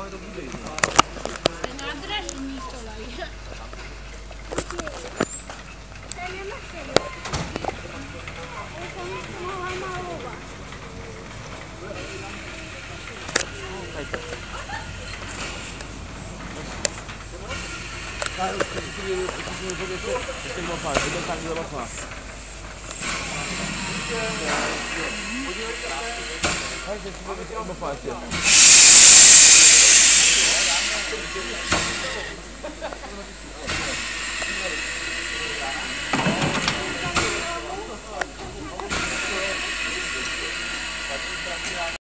Pada Thank you. 全然違う。